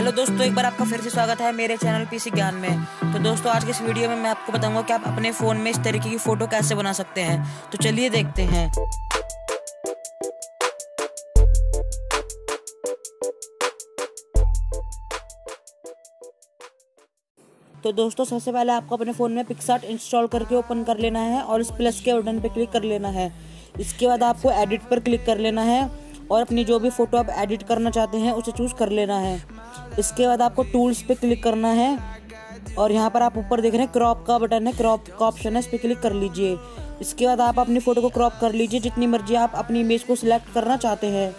Hello दोस्तों, एक बार आपका फिर से स्वागत है मेरे चैनल पीसी ज्ञान में। तो दोस्तों, आज के इस वीडियो में मैं आपको बताऊँगा कि आप अपने फ़ोन में इस तरीके की फ़ोटो कैसे बना सकते हैं। तो चलिए देखते हैं। तो दोस्तों, सबसे पहले आपको अपने फ़ोन में पिक्सार्ट इंस्टॉल करके ओपन कर लेना है और इस प्लस के बटन पर क्लिक कर लेना है। इसके बाद आपको एडिट पर क्लिक कर लेना है और अपनी जो भी फ़ोटो आप एडिट करना चाहते हैं, उसे चूज़ कर लेना है। इसके बाद आपको टूल्स पे क्लिक करना है और यहाँ पर आप ऊपर देख रहे हैं क्रॉप का बटन है, क्रॉप का ऑप्शन है, इस पर क्लिक कर लीजिए। इसके बाद आप अपनी फ़ोटो को क्रॉप कर लीजिए, जितनी मर्ज़ी आप अपनी इमेज को सिलेक्ट करना चाहते हैं।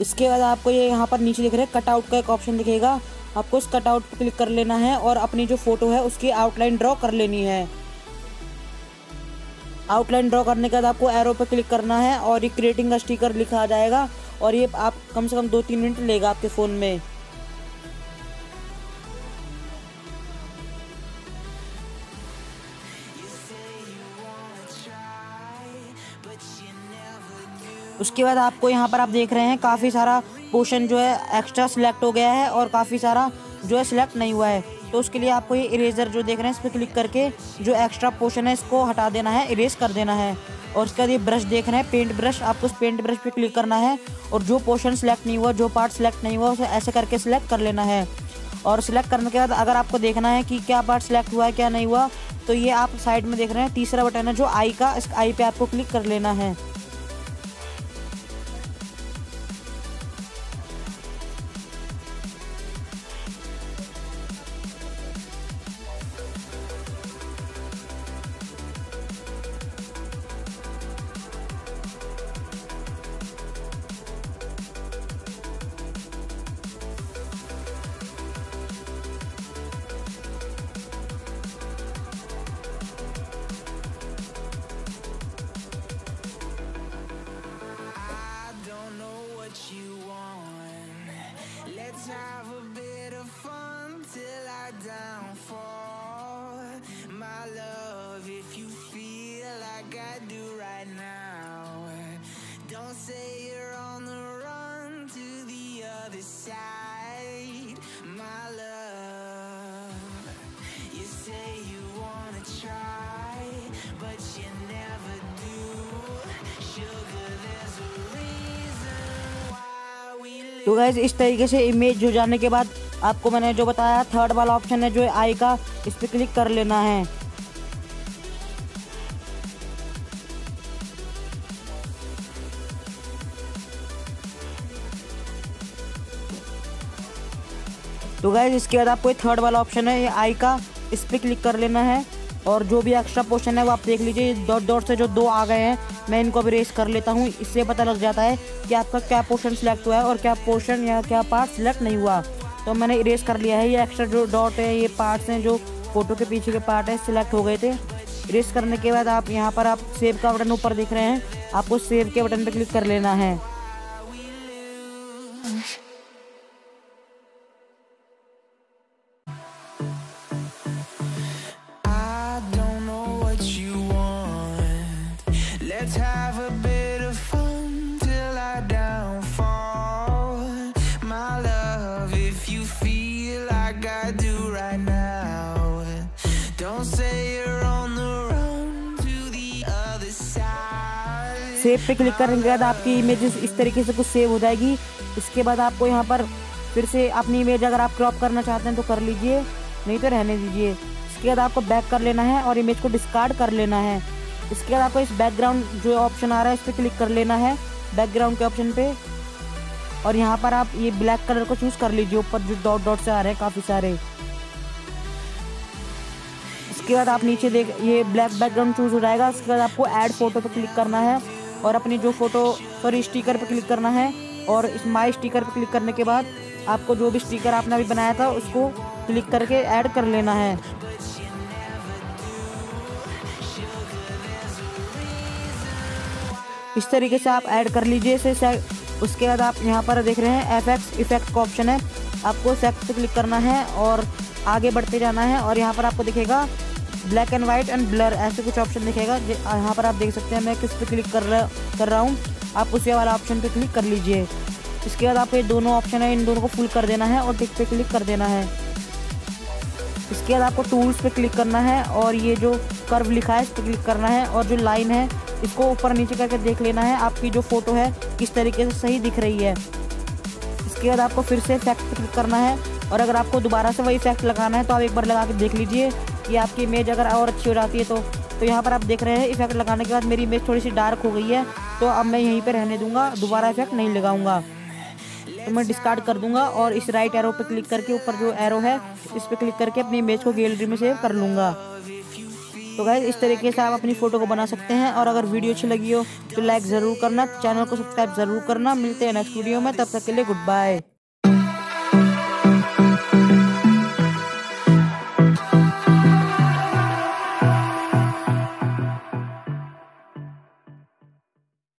इसके बाद आपको ये यहाँ पर नीचे दिख रहे हैं कटआउट का एक ऑप्शन दिखेगा। आपको इस कटआउट पर क्लिक कर लेना है और अपनी जो फ़ोटो है, उसकी आउटलाइन ड्रॉ कर लेनी है। आउटलाइन ड्रॉ करने के बाद आपको एरो पर क्लिक करना है और ये क्रिएटिंग का स्टिकर लिखा जाएगा और ये आप कम से कम दो तीन मिनट लेगा आपके फ़ोन में। उसके बाद आपको यहाँ पर आप देख रहे हैं, काफ़ी सारा पोर्शन जो है एक्स्ट्रा सिलेक्ट हो गया है और काफ़ी सारा जो है सिलेक्ट नहीं हुआ है। तो उसके लिए आपको ये इरेजर जो देख रहे हैं, इस पर क्लिक करके जो एक्स्ट्रा पोर्शन है, इसको हटा देना है इरेज कर देना है। और उसके बाद ये ब्रश देख रहे हैं पेंट ब्रश आपको उस पेंट ब्रश पे क्लिक करना है और जो पोर्शन सेलेक्ट नहीं हुआ, जो पार्ट सेलेक्ट नहीं हुआ, उसे ऐसे करके सिलेक्ट कर लेना है। और सिलेक्ट करने के बाद अगर आपको देखना है कि क्या पार्ट सेलेक्ट हुआ है, क्या नहीं हुआ तो ये आप साइड में देख रहे हैं, तीसरा बटन है जो आई का, इस आई पे आपको क्लिक कर लेना है। have a bit of fun till I down. तो गैस इस तरीके से इमेज हो जाने के बाद आपको मैंने जो बताया थर्ड वाला ऑप्शन है जो आई का, इस पर क्लिक कर लेना है। तो गैस इसके बाद आपको थर्ड वाला ऑप्शन है, ये आई का, इस पर क्लिक कर लेना है। और जो भी एक्स्ट्रा पोर्शन है वो आप देख लीजिए डॉट डॉट से जो दो आ गए हैं, मैं इनको अभी रेस कर लेता हूँ, इससे पता लग जाता है कि आपका क्या पोर्शन सिलेक्ट हुआ है और क्या पोर्शन या क्या पार्ट सिलेक्ट नहीं हुआ। तो मैंने इरेज कर लिया है, ये एक्स्ट्रा जो डॉट है, ये पार्ट्स हैं जो फ़ोटो के पीछे के पार्ट है सिलेक्ट हो गए थे। इरेज करने के बाद आप यहाँ पर आप सेव का बटन ऊपर दिख रहे हैं, आपको सेव के बटन पर क्लिक कर लेना है। सेव पे क्लिक करने के बाद आपकी इमेज इस तरीके से कुछ सेव हो जाएगी। इसके बाद आपको यहाँ पर फिर से अपनी इमेज अगर आप क्रॉप करना चाहते हैं तो कर लीजिए, नहीं तो रहने दीजिए। इसके बाद आपको बैक कर लेना है और इमेज को डिस्कार्ड कर लेना है। इसके बाद आपको इस बैकग्राउंड जो ऑप्शन आ रहा है इस पर क्लिक कर लेना है बैकग्राउंड के ऑप्शन पे। और यहाँ पर आप ये ब्लैक कलर को चूज़ कर लीजिए, ऊपर जो डॉट डॉट से आ रहे हैं काफ़ी सारे। इसके बाद आप नीचे देख, ये ब्लैक बैकग्राउंड चूज़ हो जाएगा। इसके बाद आपको ऐड फ़ोटो पे क्लिक करना है। और अपनी जो फ़ोटो सॉरी स्टिकर पर क्लिक करना है और इस माई स्टिकर पर क्लिक करने के बाद आपको जो भी स्टिकर आपने अभी बनाया था, उसको क्लिक करके ऐड कर लेना है। इस तरीके से आप ऐड कर लीजिए इसे उसके बाद आप यहाँ पर देख रहे हैं एफ़ एक्स इफ़ेक्ट का ऑप्शन है। आपको सेक्ट पे क्लिक करना है और आगे बढ़ते जाना है और यहाँ पर आपको दिखेगा black and white and blur, ऐसे कुछ ऑप्शन दिखेगा यहाँ पर आप देख सकते हैं मैं किस पे क्लिक कर रहा कर रहा हूँ। आप उसी वाला ऑप्शन पे क्लिक कर लीजिए। इसके बाद आपको ये दोनों ऑप्शन है, इन दोनों को फुल कर देना है और टिक पे क्लिक कर देना है। इसके बाद आपको टूल्स पे क्लिक करना है और ये जो कर्व लिखा है, इस पर क्लिक करना है और जो लाइन है, इसको ऊपर नीचे करके देख लेना है, आपकी जो फ़ोटो है, किस तरीके से सही दिख रही है। इसके बाद आपको फिर से इफ़ेक्ट क्लिक करना है और अगर आपको दोबारा से वही इफ़ेक्ट लगाना है तो आप एक बार लगा के देख लीजिए। कि आपकी इमेज अगर और अच्छी हो जाती है तो तो यहाँ पर आप देख रहे हैं इफ़ेक्ट लगाने के बाद मेरी इमेज थोड़ी सी डार्क हो गई है तो अब मैं यहीं पर रहने दूँगा, दोबारा इफ़ेक्ट नहीं लगाऊँगा। तो मैं डिस्कार्ड कर दूँगा और इस राइट एरो पर क्लिक करके ऊपर जो एरो है, इस पर क्लिक करके अपनी इमेज को गैलरी में सेव कर लूँगा। तो गाइज़ इस तरीके से आप अपनी फ़ोटो को बना सकते हैं और अगर वीडियो अच्छी लगी हो तो लाइक ज़रूर करना चैनल को सब्सक्राइब ज़रूर करना। मिलते हैं नेक्स्ट वीडियो में, तब तक के लिए गुड बाय